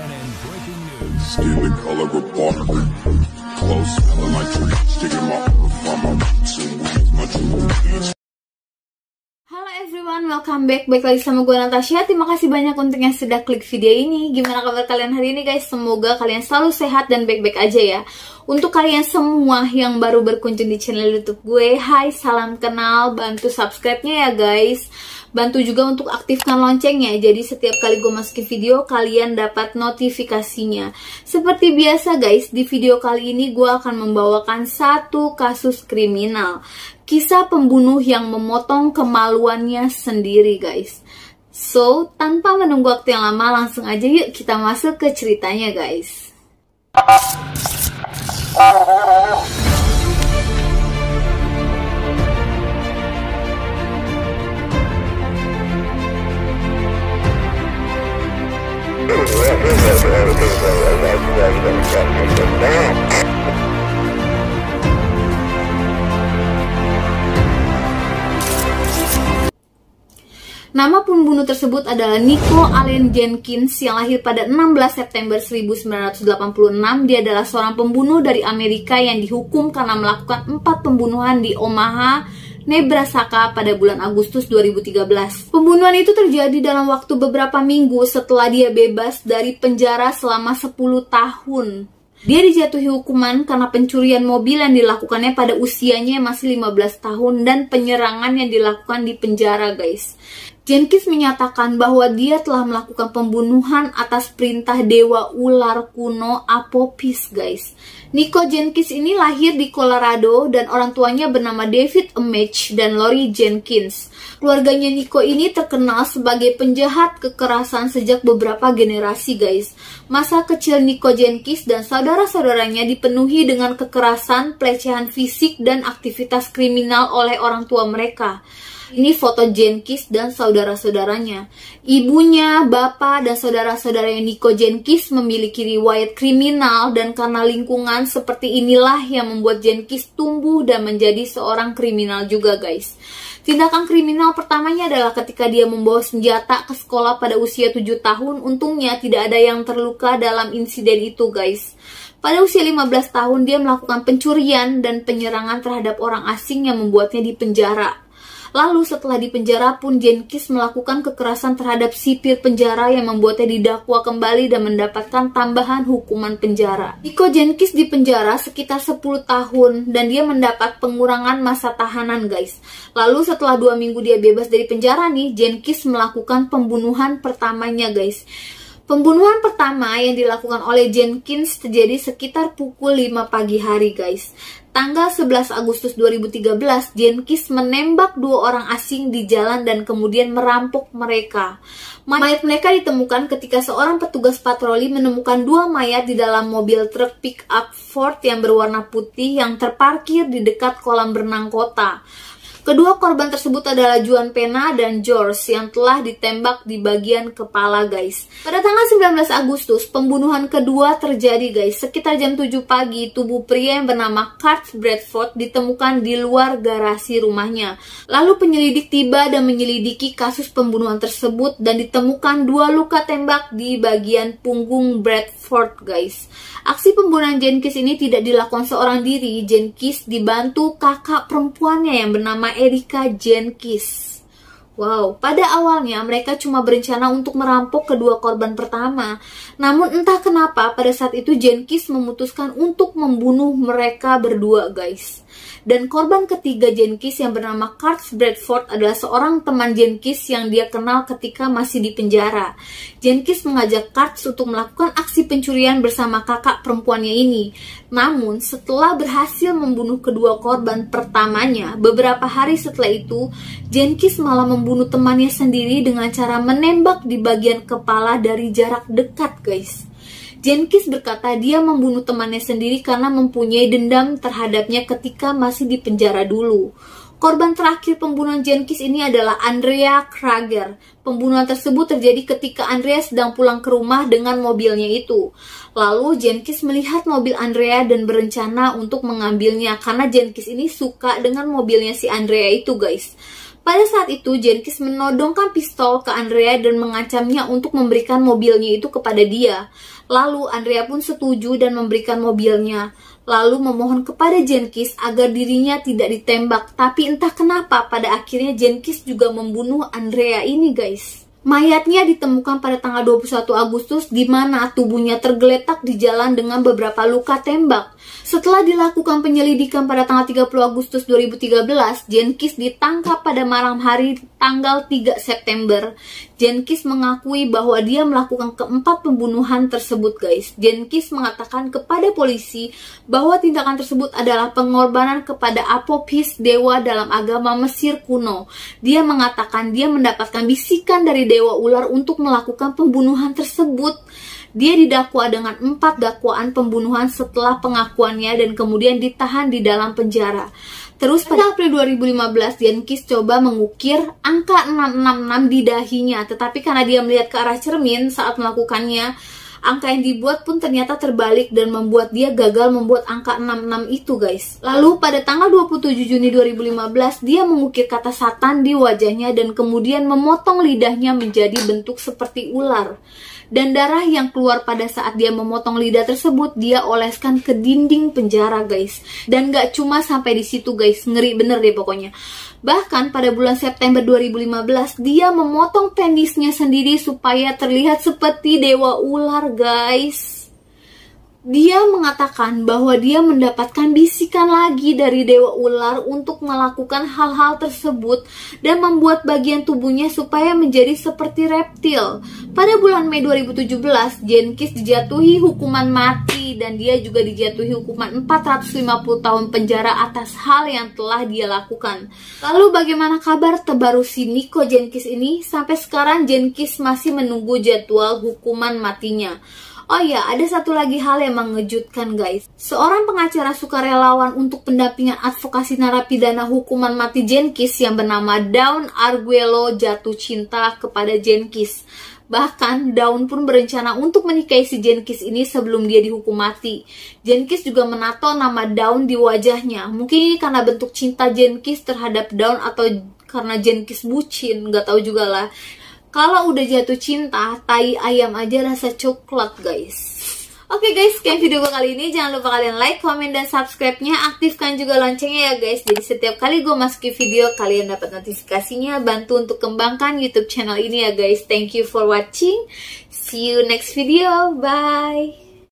CNN breaking news. Skin the color of barley. Close smelling like trees. Digging my earth from my roots and weeds. My true weeds. Halo everyone, welcome back. Baik lagi sama gue Natasha. Terima kasih banyak untuk yang sudah klik video ini. Gimana kabar kalian hari ini guys? Semoga kalian selalu sehat dan baik-baik aja ya. Untuk kalian semua yang baru berkunjung di channel YouTube gue, hai salam kenal, bantu subscribe-nya ya guys. Bantu juga untuk aktifkan loncengnya, jadi setiap kali gue masukin video, kalian dapat notifikasinya. Seperti biasa guys, di video kali ini gue akan membawakan satu kasus kriminal. Kisah pembunuh yang memotong kemaluannya sendiri guys. So, tanpa menunggu waktu yang lama, langsung aja yuk kita masuk ke ceritanya guys. Nama pembunuh tersebut adalah Nico Allen Jenkins yang lahir pada 16 September 1986. Dia adalah seorang pembunuh dari Amerika yang dihukum karena melakukan empat pembunuhan di Omaha, Nebraska pada bulan Agustus 2013. Pembunuhan itu terjadi dalam waktu beberapa minggu setelah dia bebas dari penjara selama 10 tahun. Dia dijatuhi hukuman karena pencurian mobil yang dilakukannya pada usianya yang masih 15 tahun dan penyerangan yang dilakukan di penjara, guys. Jenkins menyatakan bahwa dia telah melakukan pembunuhan atas perintah dewa ular kuno Apopis, guys. Nico Jenkins ini lahir di Colorado dan orang tuanya bernama David Emage dan Lori Jenkins. Keluarganya Nico ini terkenal sebagai penjahat kekerasan sejak beberapa generasi, guys. Masa kecil Nico Jenkins dan saudara-saudaranya dipenuhi dengan kekerasan, pelecehan fisik, dan aktivitas kriminal oleh orang tua mereka. Ini foto Jenkins dan saudara-saudaranya. Ibunya, bapak, dan saudara-saudaranya Nico Jenkins memiliki riwayat kriminal dan karena lingkungan seperti inilah yang membuat Jenkins tumbuh dan menjadi seorang kriminal juga guys. Tindakan kriminal pertamanya adalah ketika dia membawa senjata ke sekolah pada usia 7 tahun. Untungnya tidak ada yang terluka dalam insiden itu guys. Pada usia 15 tahun dia melakukan pencurian dan penyerangan terhadap orang asing yang membuatnya dipenjara. Lalu setelah di penjara pun Jenkins melakukan kekerasan terhadap sipir penjara yang membuatnya didakwa kembali dan mendapatkan tambahan hukuman penjara. Nico Jenkins di penjara sekitar 10 tahun dan dia mendapat pengurangan masa tahanan guys. Lalu setelah dua minggu dia bebas dari penjara nih, Jenkins melakukan pembunuhan pertamanya guys. Pembunuhan pertama yang dilakukan oleh Jenkins terjadi sekitar pukul 5 pagi hari guys. Tanggal 11 Agustus 2013, Jenkins menembak dua orang asing di jalan dan kemudian merampok mereka. Mayat mereka ditemukan ketika seorang petugas patroli menemukan dua mayat di dalam mobil truk pick-up Ford yang berwarna putih yang terparkir di dekat kolam renang kota. Kedua korban tersebut adalah Juan Pena dan George yang telah ditembak di bagian kepala guys. Pada tanggal 19 Agustus, pembunuhan kedua terjadi guys. Sekitar jam 7 pagi, tubuh pria yang bernama Kurt Bradford ditemukan di luar garasi rumahnya. Lalu penyelidik tiba dan menyelidiki kasus pembunuhan tersebut dan ditemukan dua luka tembak di bagian punggung Bradford guys. Aksi pembunuhan Jenkins ini tidak dilakukan seorang diri. Jenkins dibantu kakak perempuannya yang bernama Erika Jenkins. Wow, pada awalnya mereka cuma berencana untuk merampok kedua korban pertama. Namun entah kenapa pada saat itu Jenkins memutuskan untuk membunuh mereka berdua guys. Dan korban ketiga Jenkins yang bernama Kurt Bradford adalah seorang teman Jenkins yang dia kenal ketika masih di penjara. Jenkins mengajak Kurt untuk melakukan aksi pencurian bersama kakak perempuannya ini. Namun setelah berhasil membunuh kedua korban pertamanya, beberapa hari setelah itu, Jenkins malah membunuh temannya sendiri dengan cara menembak di bagian kepala dari jarak dekat guys. Jenkins berkata dia membunuh temannya sendiri karena mempunyai dendam terhadapnya ketika masih di penjara dulu. Korban terakhir pembunuhan Jenkins ini adalah Andrea Krager. Pembunuhan tersebut terjadi ketika Andrea sedang pulang ke rumah dengan mobilnya itu. Lalu Jenkins melihat mobil Andrea dan berencana untuk mengambilnya karena Jenkins ini suka dengan mobilnya si Andrea itu guys. Pada saat itu, Jenkins menodongkan pistol ke Andrea dan mengancamnya untuk memberikan mobilnya itu kepada dia. Lalu Andrea pun setuju dan memberikan mobilnya. Lalu memohon kepada Jenkins agar dirinya tidak ditembak. Tapi entah kenapa pada akhirnya Jenkins juga membunuh Andrea ini guys. Mayatnya ditemukan pada tanggal 21 Agustus di mana tubuhnya tergeletak di jalan dengan beberapa luka tembak. Setelah dilakukan penyelidikan pada tanggal 30 Agustus 2013, Jenkins ditangkap pada malam hari tanggal 3 September. Jenkins mengakui bahwa dia melakukan keempat pembunuhan tersebut guys. Jenkins mengatakan kepada polisi bahwa tindakan tersebut adalah pengorbanan kepada Apopis dewa dalam agama Mesir kuno. Dia mengatakan dia mendapatkan bisikan dari dewa ular untuk melakukan pembunuhan tersebut. Dia didakwa dengan empat dakwaan pembunuhan setelah pengakuannya dan kemudian ditahan di dalam penjara. Terus pada April 2015, Jenkins coba mengukir angka 666 di dahinya, tetapi karena dia melihat ke arah cermin saat melakukannya, angka yang dibuat pun ternyata terbalik dan membuat dia gagal membuat angka 66 itu guys. Lalu pada tanggal 27 Juni 2015 dia mengukir kata satan di wajahnya dan kemudian memotong lidahnya menjadi bentuk seperti ular. Dan darah yang keluar pada saat dia memotong lidah tersebut dia oleskan ke dinding penjara guys. Dan gak cuma sampai di situ guys, ngeri bener deh pokoknya. Bahkan pada bulan September 2015 dia memotong penisnya sendiri supaya terlihat seperti dewa ular guys. Dia mengatakan bahwa dia mendapatkan bisikan lagi dari Dewa Ular untuk melakukan hal-hal tersebut dan membuat bagian tubuhnya supaya menjadi seperti reptil. Pada bulan Mei 2017, Jenkins dijatuhi hukuman mati dan dia juga dijatuhi hukuman 450 tahun penjara atas hal yang telah dia lakukan. Lalu bagaimana kabar terbaru si Nico Jenkins ini? Sampai sekarang Jenkins masih menunggu jadwal hukuman matinya. Oh ya, ada satu lagi hal yang mengejutkan guys. Seorang pengacara sukarelawan untuk pendampingan advokasi narapidana hukuman mati Jenkins yang bernama Dawn Arguello jatuh cinta kepada Jenkins. Bahkan Dawn pun berencana untuk menikahi si Jenkins ini sebelum dia dihukum mati. Jenkins juga menato nama Dawn di wajahnya. Mungkin ini karena bentuk cinta Jenkins terhadap Dawn atau karena Jenkins bucin, nggak tahu juga lah. Kalau udah jatuh cinta, tai ayam aja rasa coklat guys. Oke okay guys, sekian video gue kali ini. Jangan lupa kalian like, komen, dan subscribe-nya. Aktifkan juga loncengnya ya guys. Jadi setiap kali gue masukin video, kalian dapat notifikasinya. Bantu untuk kembangkan YouTube channel ini ya guys. Thank you for watching. See you next video. Bye.